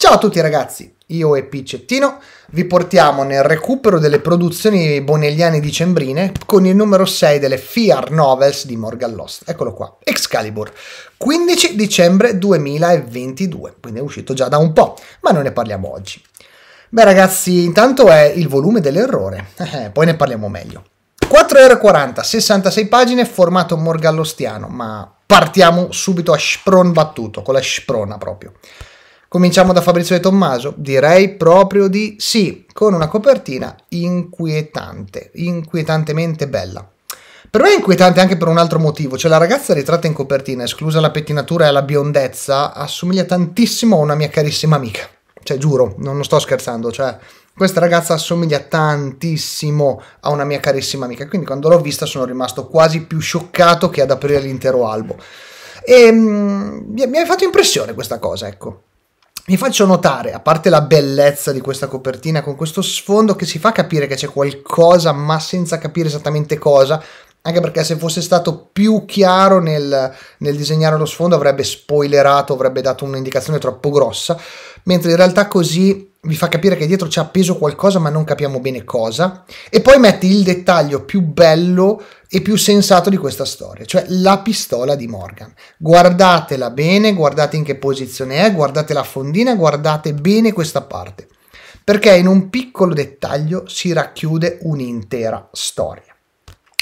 Ciao a tutti ragazzi, io e Piccettino vi portiamo nel recupero delle produzioni bonelliane dicembrine con il numero 6 delle FIAR Novels di Morgan Lost. Eccolo qua, Excalibur, 15 dicembre 2022, quindi è uscito già da un po', ma non ne parliamo oggi. Beh ragazzi, intanto è il volume dell'errore, poi ne parliamo meglio. 4,40 66 pagine, formato morgallostiano, ma partiamo subito a spron battuto, con la sprona proprio. Cominciamo da Fabrizio De Tommaso? Direi proprio di sì, con una copertina inquietante, inquietantemente bella. Per me è inquietante anche per un altro motivo, cioè la ragazza ritratta in copertina, esclusa la pettinatura e la biondezza, assomiglia tantissimo a una mia carissima amica. Cioè, giuro, non sto scherzando, cioè, questa ragazza assomiglia tantissimo a una mia carissima amica, quindi quando l'ho vista sono rimasto quasi più scioccato che ad aprire l'intero albo. E mm, mi ha fatto impressione questa cosa, ecco mi faccio notare, a parte la bellezza di questa copertina con questo sfondo che si fa capire che c'è qualcosa, ma senza capire esattamente cosa, anche perché se fosse stato più chiaro nel, nel, disegnare lo sfondo avrebbe spoilerato, avrebbe dato un'indicazione troppo grossa, mentre in realtà così vi fa capire che dietro c'è appeso qualcosa ma non capiamo bene cosa, e poi metti il dettaglio più bello e più sensato di questa storia, cioè la pistola di Morgan. Guardatela bene, guardate in che posizione è, guardate la fondina, guardate bene questa parte, perché in un piccolo dettaglio si racchiude un'intera storia.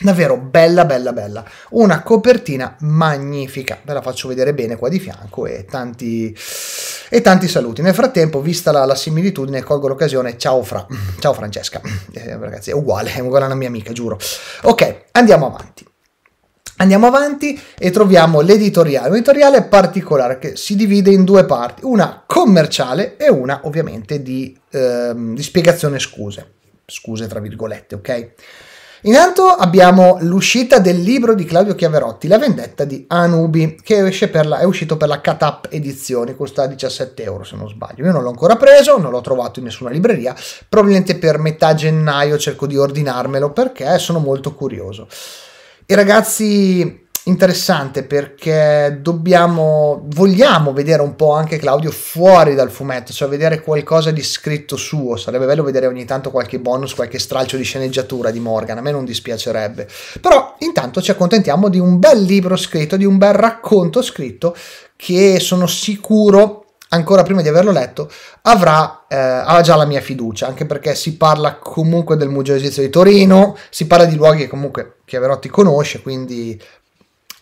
Davvero bella, bella, bella. Una copertina magnifica. Ve la faccio vedere bene qua di fianco e tanti, e tanti saluti. Nel frattempo, vista la, la similitudine, colgo l'occasione. Ciao, Fra. Ciao Francesca. Eh, ragazzi, è uguale, è uguale alla mia amica, giuro. Ok, andiamo avanti. Andiamo avanti e troviamo l'editoriale. Un editoriale particolare che si divide in due parti, una commerciale e una ovviamente di, ehm, di spiegazione scuse. Scuse tra virgolette, ok? Intanto abbiamo l'uscita del libro di Claudio Chiaverotti, La vendetta di Anubi, che la, è uscito per la Catap Edizioni, costa 17 euro se non sbaglio. Io non l'ho ancora preso, non l'ho trovato in nessuna libreria, probabilmente per metà gennaio cerco di ordinarmelo perché sono molto curioso. I ragazzi interessante perché dobbiamo, vogliamo vedere un po' anche Claudio fuori dal fumetto, cioè vedere qualcosa di scritto suo. Sarebbe bello vedere ogni tanto qualche bonus, qualche stralcio di sceneggiatura di Morgan, a me non dispiacerebbe. Però intanto ci accontentiamo di un bel libro scritto, di un bel racconto scritto che sono sicuro ancora prima di averlo letto, avrà eh, ha già la mia fiducia, anche perché si parla comunque del Museo Egizio di Torino, si parla di luoghi che comunque Chiaverotti conosce, quindi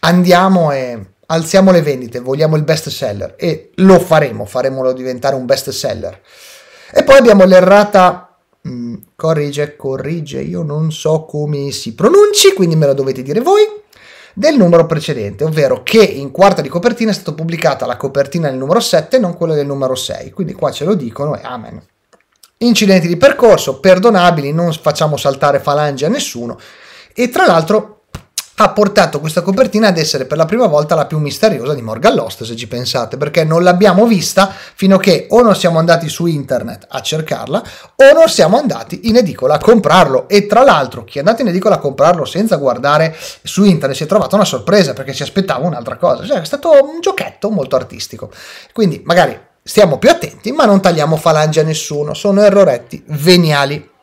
andiamo e alziamo le vendite, vogliamo il best seller e lo faremo, faremolo diventare un best seller. E poi abbiamo l'errata, mh, mm, corrige, corrige, io non so come si pronunci, quindi me lo dovete dire voi, del numero precedente, ovvero che in quarta di copertina è stata pubblicata la copertina del numero 7 non quella del numero 6, quindi qua ce lo dicono e amen. Incidenti di percorso, perdonabili, non facciamo saltare falange a nessuno e tra l'altro ha portato questa copertina ad essere per la prima volta la più misteriosa di Morgan Lost, se ci pensate, perché non l'abbiamo vista fino a che o non siamo andati su internet a cercarla o non siamo andati in edicola a comprarlo. E tra l'altro, chi è andato in edicola a comprarlo senza guardare su internet si è trovato una sorpresa perché si aspettava un'altra cosa. Cioè, è stato un giochetto molto artistico. Quindi, magari stiamo più attenti, ma non tagliamo falange a nessuno. Sono erroretti veniali.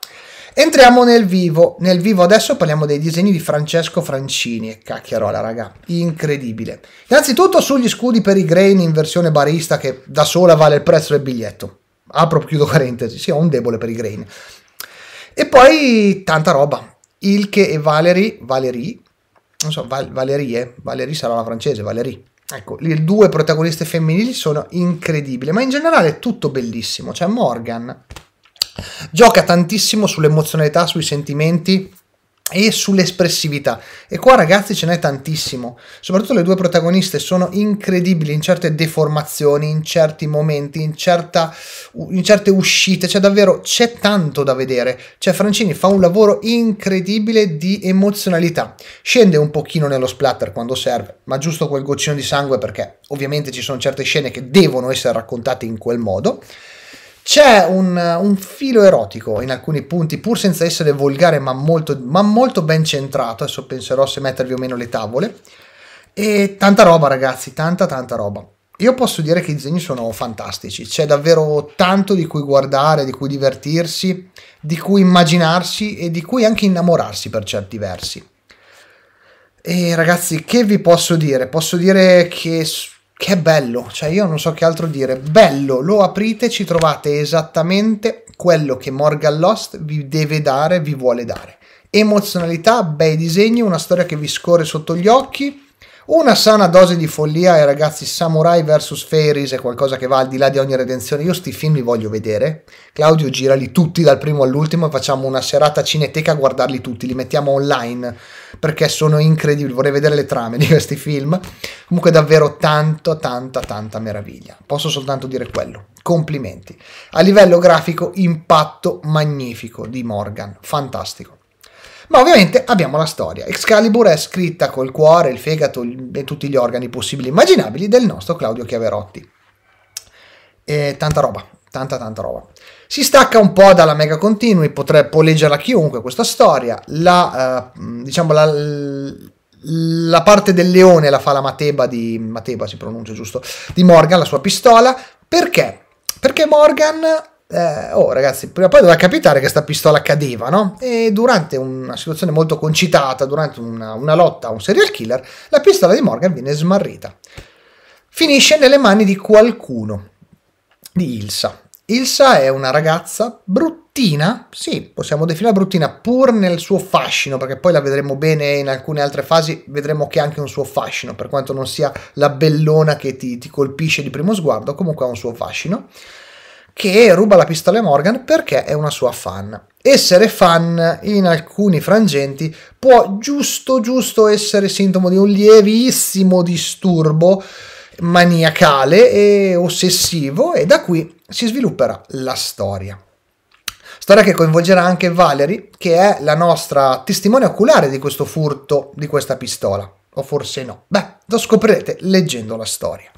Entriamo nel vivo. Nel vivo adesso parliamo dei disegni di Francesco Francini. E cacchiarola, raga. Incredibile. Innanzitutto sugli scudi per i grain in versione barista che da sola vale il prezzo del biglietto. Apro, chiudo parentesi. Sì, ho un debole per i grain. E poi tanta roba. Ilke e Valerie, Valerie, non so, Val- Valerie, Valerie sarà la francese, Valerie. Ecco, le due protagoniste femminili sono incredibili, ma in generale è tutto bellissimo. C'è Morgan, Gioca tantissimo sull'emozionalità, sui sentimenti e sull'espressività. E qua ragazzi ce n'è tantissimo. Soprattutto le due protagoniste sono incredibili in certe deformazioni, in certi momenti, in, certa, in certe uscite. Cioè davvero c'è tanto da vedere. Cioè Francini fa un lavoro incredibile di emozionalità. Scende un pochino nello splatter quando serve, ma giusto quel goccino di sangue perché ovviamente ci sono certe scene che devono essere raccontate in quel modo. C'è un, un, filo erotico in alcuni punti, pur senza essere volgare, ma molto, ma molto ben centrato. Adesso penserò se mettervi o meno le tavole. E tanta roba, ragazzi, tanta, tanta roba. io posso dire che i disegni sono fantastici, c'è davvero tanto di cui guardare, di cui divertirsi, di cui immaginarsi e di cui anche innamorarsi per certi versi. E ragazzi, che vi posso dire? Posso dire che, che è bello, cioè io non so che altro dire. Bello, lo aprite, ci trovate esattamente quello che Morgan Lost vi deve dare, vi vuole dare. Emozionalità, bei disegni, una storia che vi scorre sotto gli occhi una sana dose di follia e ragazzi, Samurai vs Fairies è qualcosa che va al di là di ogni redenzione. Io sti film li voglio vedere. Claudio girali tutti dal primo all'ultimo e facciamo una serata cineteca a guardarli tutti. Li mettiamo online perché sono incredibili. Vorrei vedere le trame di questi film. Comunque davvero tanto, tanta, tanta meraviglia. Posso soltanto dire quello. Complimenti. A livello grafico, impatto magnifico di Morgan. Fantastico. Ma ovviamente abbiamo la storia. Excalibur è scritta col cuore, il fegato e tutti gli organi possibili e immaginabili del nostro Claudio Chiaverotti. E tanta roba, tanta tanta roba. Si stacca un po' dalla mega continui, potrebbe leggerla chiunque questa storia. La, uh, diciamo la, la parte del leone la fa la Mateba di Mateba si pronuncia giusto di Morgan, la sua pistola. Perché? Perché Morgan eh, oh ragazzi, prima o poi doveva capitare che questa pistola cadeva, no? E durante una situazione molto concitata, durante una, una lotta a un serial killer, la pistola di Morgan viene smarrita. Finisce nelle mani di qualcuno, di Ilsa. Ilsa è una ragazza bruttina, sì, possiamo definirla bruttina, pur nel suo fascino, perché poi la vedremo bene in alcune altre fasi, vedremo che ha anche un suo fascino, per quanto non sia la bellona che ti, ti colpisce di primo sguardo, comunque ha un suo fascino che ruba la pistola a Morgan perché è una sua fan. Essere fan in alcuni frangenti può giusto giusto essere sintomo di un lievissimo disturbo maniacale e ossessivo e da qui si svilupperà la storia. Storia che coinvolgerà anche Valerie, che è la nostra testimone oculare di questo furto di questa pistola. O forse no. Beh, lo scoprirete leggendo la storia.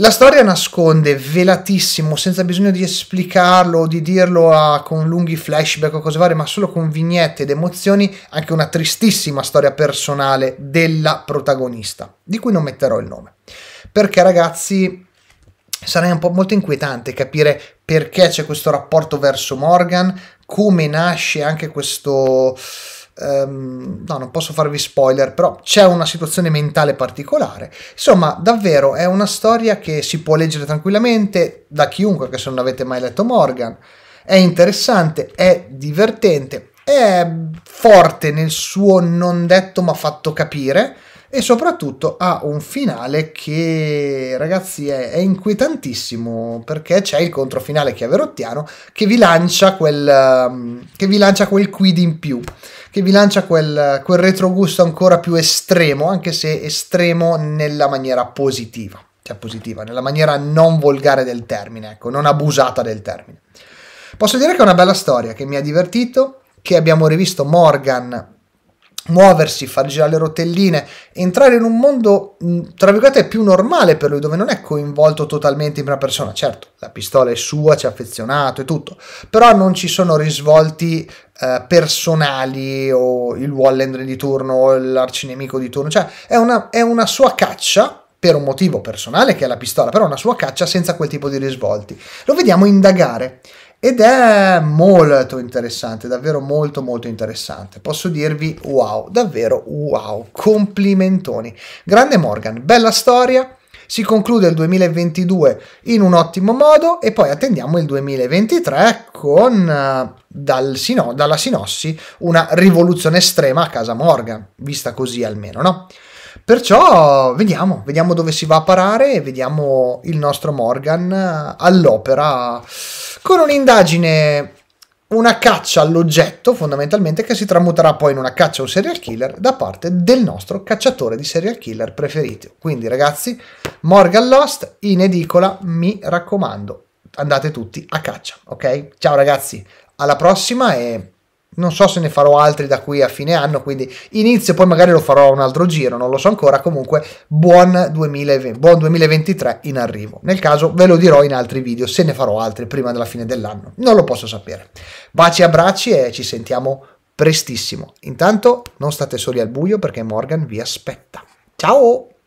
La storia nasconde velatissimo, senza bisogno di esplicarlo o di dirlo a, con lunghi flashback o cose varie, ma solo con vignette ed emozioni, anche una tristissima storia personale della protagonista, di cui non metterò il nome. Perché ragazzi, sarà un po' molto inquietante capire perché c'è questo rapporto verso Morgan, come nasce anche questo Um, no, non posso farvi spoiler, però c'è una situazione mentale particolare. Insomma, davvero è una storia che si può leggere tranquillamente da chiunque, che se non avete mai letto Morgan. È interessante, è divertente, è forte nel suo non detto ma fatto capire e soprattutto ha un finale che ragazzi è, è inquietantissimo perché c'è il controfinale chiaverottiano che vi lancia quel, um, che vi lancia quel quid in più che vi lancia quel, quel retrogusto ancora più estremo anche se estremo nella maniera positiva cioè positiva, nella maniera non volgare del termine, ecco, non abusata del termine. Posso dire che è una bella storia, che mi ha divertito, che abbiamo rivisto Morgan muoversi, far girare le rotelline, entrare in un mondo, tra virgolette, più normale per lui, dove non è coinvolto totalmente in prima persona. Certo, la pistola è sua, ci ha affezionato e tutto, però non ci sono risvolti eh, personali o il Wallender di turno o l'arcinemico di turno, cioè è una, è una sua caccia per un motivo personale che è la pistola, però una sua caccia senza quel tipo di risvolti. Lo vediamo indagare ed è molto interessante, davvero molto molto interessante. Posso dirvi wow, davvero wow, complimentoni. Grande Morgan, bella storia. Si conclude il 2022 in un ottimo modo e poi attendiamo il 2023 con uh, dal sino, dalla sinossi una rivoluzione estrema a casa Morgan, vista così almeno, no? Perciò vediamo, vediamo dove si va a parare e vediamo il nostro Morgan eh, all'opera con un'indagine, una caccia all'oggetto fondamentalmente che si tramuterà poi in una caccia a un serial killer da parte del nostro cacciatore di serial killer preferito. Quindi ragazzi, Morgan Lost in edicola, mi raccomando, andate tutti a caccia, ok? Ciao ragazzi, alla prossima e non so se ne farò altri da qui a fine anno, quindi inizio, poi magari lo farò un altro giro, non lo so ancora, comunque buon, 2020, buon 2023 in arrivo. Nel caso ve lo dirò in altri video, se ne farò altri prima della fine dell'anno, non lo posso sapere. Baci e abbracci e ci sentiamo prestissimo. Intanto non state soli al buio perché Morgan vi aspetta. Ciao!